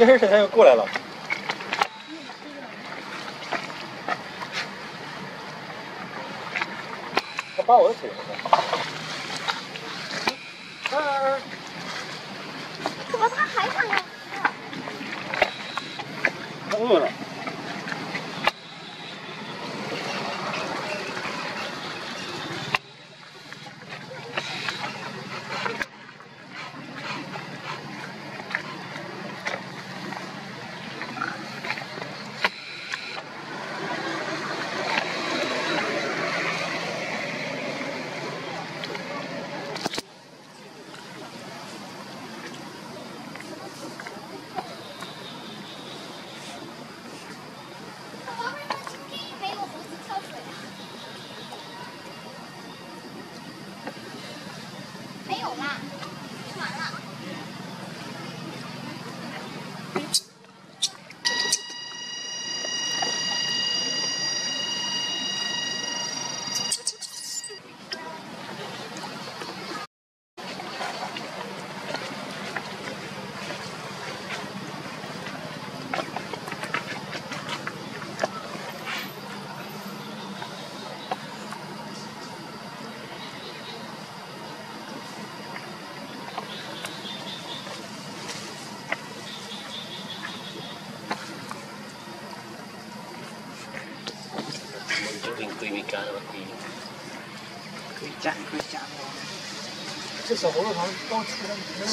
这是他又过来了。他把我的腿怎么他还想要吃？他饿了。可以加，可以加。这小葫芦糖刚出来没有？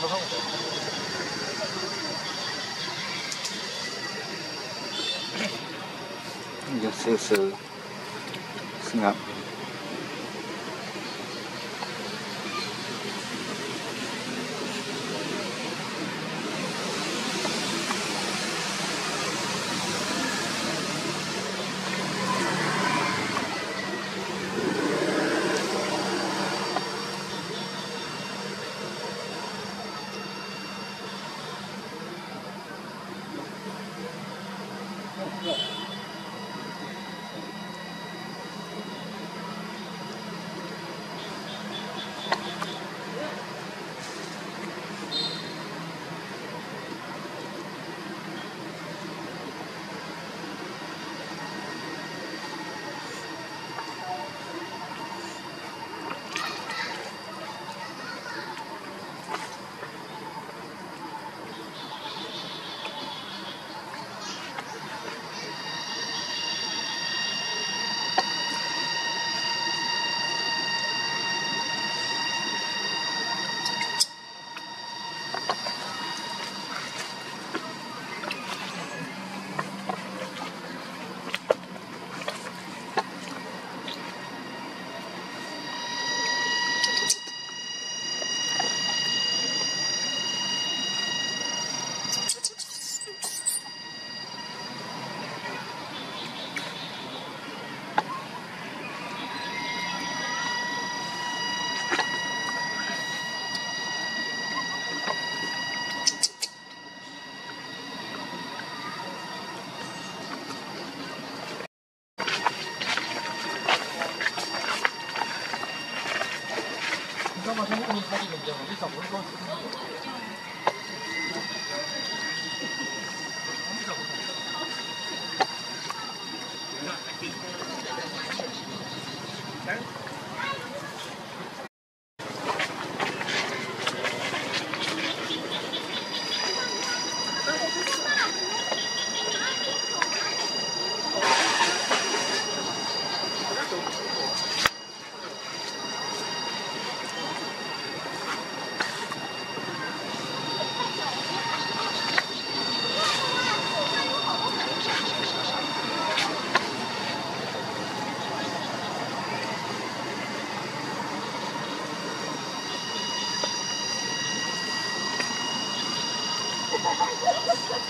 好看不？你就试试，是啊。我这个片吗？这小葫芦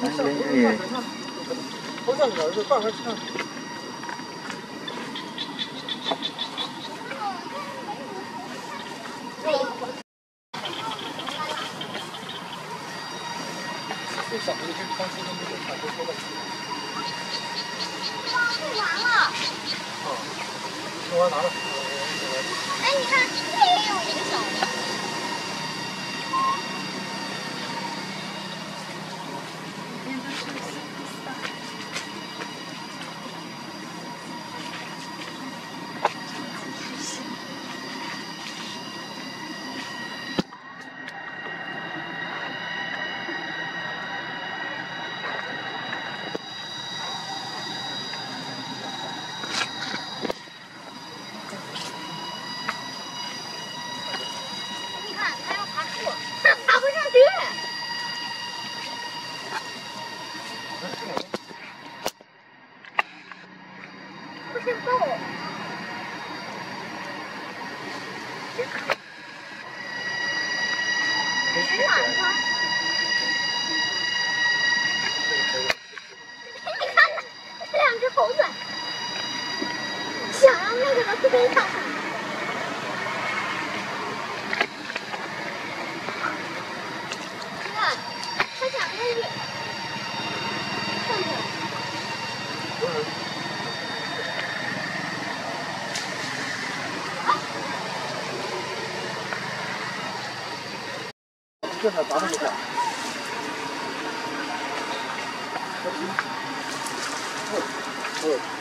三千元，不上去了，这半块去看。这小孩子跟康熙他们都差不多了。哇，录完了。啊，我拿了。哎，你看，这也有一个小的。你看，它要爬树，它爬不上去。不是够。很软吗？你看那这两只猴子，想让那个的飞上去。你看，他想上去，上去了。这才拔上去的。哦，哦。